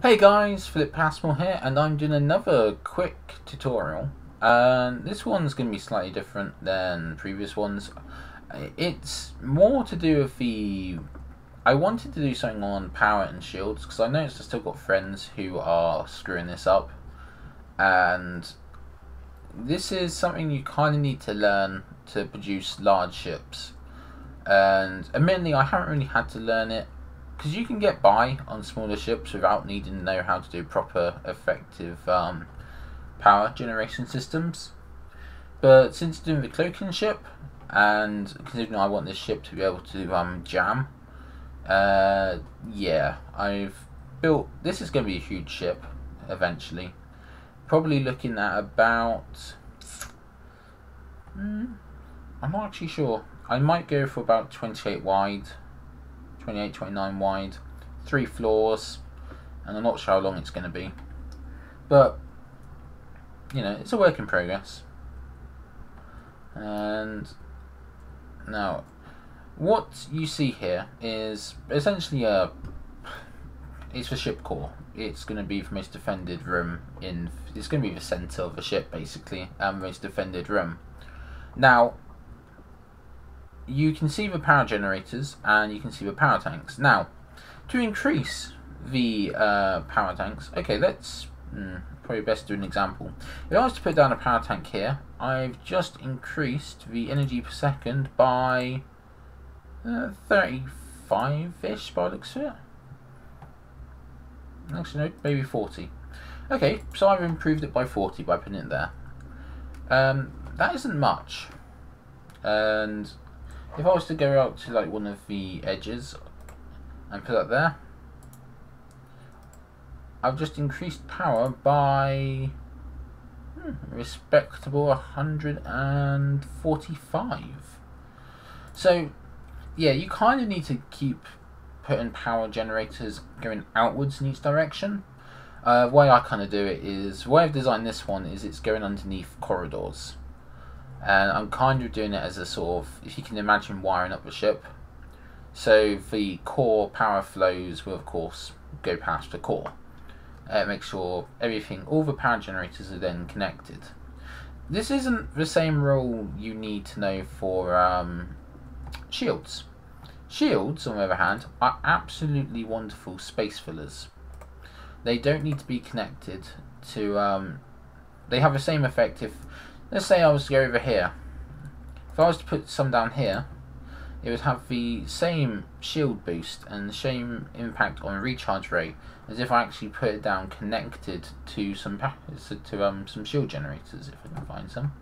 Hey guys, Philip Passmore here, and I'm doing another quick tutorial. And this one's going to be slightly different than previous ones. It's more to do with the... I wanted to do something on power and shields, because I noticed I've still got friends who are screwing this up. And this is something you kind of need to learn to produce large ships. And admittedly, I haven't really had to learn it because you can get by on smaller ships without needing to know how to do proper effective um, power generation systems. But since doing the cloaking ship, and considering I want this ship to be able to um, jam, uh, yeah, I've built. This is going to be a huge ship eventually. Probably looking at about. Hmm, I'm not actually sure. I might go for about 28 wide 28, 29 wide, three floors, and I'm not sure how long it's going to be. But, you know, it's a work in progress. And now, what you see here is essentially a. It's the ship core. It's going to be the most defended room in. It's going to be the center of the ship, basically, and most defended room. Now, you can see the power generators and you can see the power tanks. Now, to increase the uh, power tanks, okay, let's mm, probably best do an example. If I was to put down a power tank here, I've just increased the energy per second by 35-ish uh, by looks of it. Actually, no, maybe 40. Okay, so I've improved it by 40 by putting it there. Um, that isn't much. And if I was to go out to like one of the edges and put that there, I've just increased power by hmm, respectable 145. So, yeah, you kind of need to keep putting power generators going outwards in each direction. Uh, the way I kind of do it is, the way I've designed this one is it's going underneath corridors and I'm kind of doing it as a sort of, if you can imagine wiring up the ship. So the core power flows will of course go past the core. Uh, make sure everything, all the power generators are then connected. This isn't the same rule you need to know for um, shields. Shields, on the other hand, are absolutely wonderful space fillers. They don't need to be connected to. Um, they have the same effect if Let's say I was to go over here. If I was to put some down here, it would have the same shield boost and the same impact on recharge rate as if I actually put it down connected to some to um some shield generators if I can find some.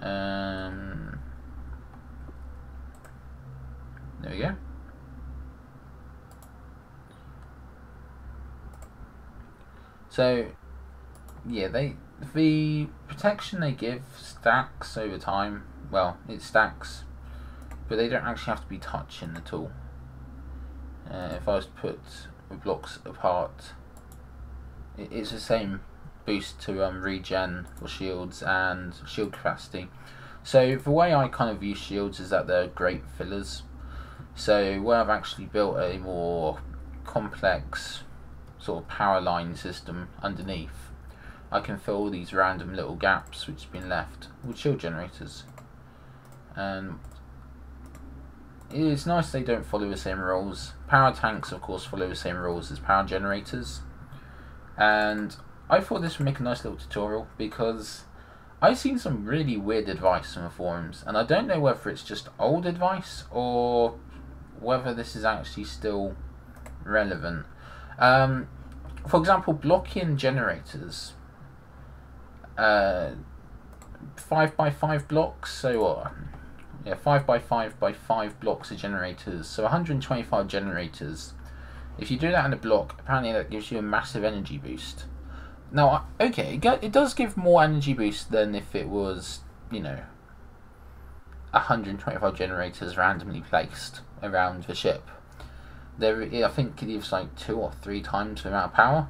Um, there we go. So yeah, they the protection they give stacks over time. Well, it stacks, but they don't actually have to be touching at all. Uh, if I was to put the blocks apart, it, it's the same boost to um, regen for shields and shield capacity. So the way I kind of view shields is that they're great fillers. So where I've actually built a more complex sort of power line system underneath I can fill these random little gaps which have been left with shield generators. And it's nice they don't follow the same rules. Power tanks, of course, follow the same rules as power generators. And I thought this would make a nice little tutorial because I've seen some really weird advice on the forums, and I don't know whether it's just old advice or whether this is actually still relevant. Um, for example, blocking generators uh, five by five blocks. So what? Yeah, five by five by five blocks of generators. So 125 generators. If you do that in a block, apparently that gives you a massive energy boost. Now, okay, it does give more energy boost than if it was, you know, 125 generators randomly placed around the ship. There, I think it gives like two or three times the amount of power.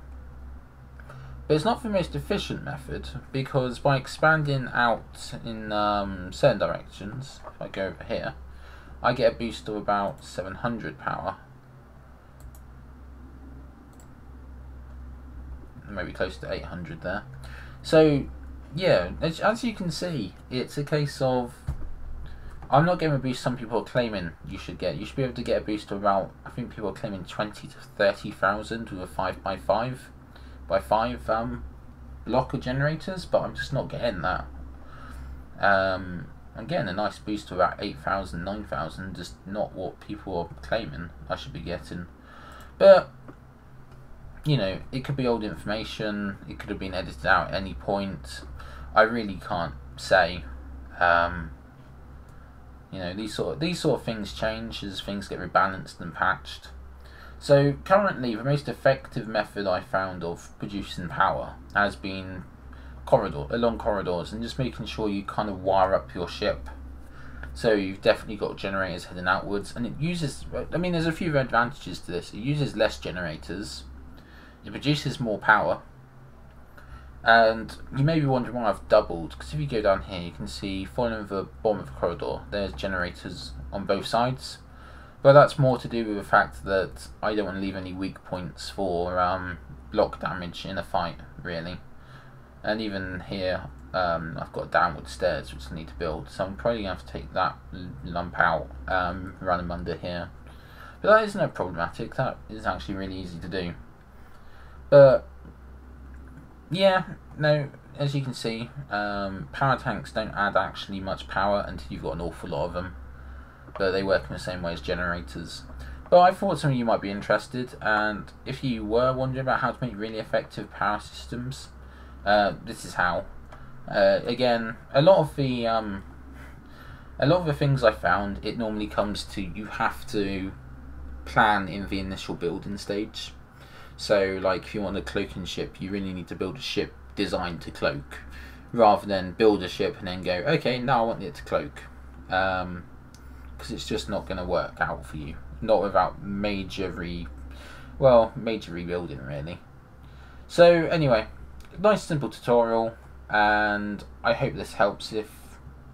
But it's not the most efficient method because by expanding out in um, certain directions, if I go over here, I get a boost of about 700 power. maybe close to 800 there. So, yeah, as, you can see, it's a case of I'm not getting a boost some people are claiming you should get. You should be able to get a boost of about, I think people are claiming 20 to 30,000 with a 5 by 5 um, blocker generators, but I'm just not getting that. Um, I'm getting a nice boost to about 8,000, 9,000, just not what people are claiming I should be getting. But, you know, it could be old information, it could have been edited out at any point. I really can't say. Um, you know, these sort of, these sort of things change as things get rebalanced and patched. So currently, the most effective method I found of producing power has been corridor along corridors and just making sure you kind of wire up your ship. So you've definitely got generators heading outwards, and it uses. I mean, there's a few advantages to this. It uses less generators. It produces more power. And you may be wondering why I've doubled, because if you go down here, you can see following the bottom of the corridor, there's generators on both sides. But that's more to do with the fact that I don't want to leave any weak points for um, block damage in a fight, really. And even here, um, I've got downward stairs which I need to build, so I'm probably going to have to take that lump out, um, run them under here. But that isn't problematic, that is actually really easy to do. But yeah, no, as you can see, um, power tanks don't add actually much power until you've got an awful lot of them. But they work in the same way as generators. But I thought some of you might be interested, and if you were wondering about how to make really effective power systems, uh, this is how. Uh, again, a lot of the um, a lot of the things I found, it normally comes to you have to plan in the initial building stage. So, like, if you want a cloaking ship, you really need to build a ship designed to cloak, rather than build a ship and then go, okay, now I want it to cloak, because it's just not going to work out for you. Not without major re, well, major rebuilding really. So anyway, nice simple tutorial, and I hope this helps if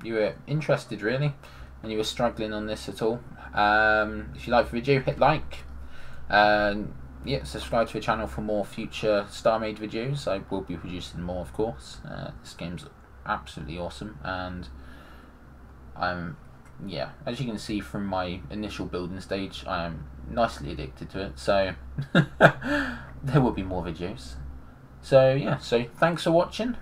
you were interested really, and you were struggling on this at all. Um, if you like the video, hit like. Um, yeah, subscribe to the channel for more future StarMade videos. I will be producing more, of course. Uh, this game's absolutely awesome, and I'm, yeah, as you can see from my initial building stage, I am nicely addicted to it, so there will be more videos. So, yeah, so thanks for watching.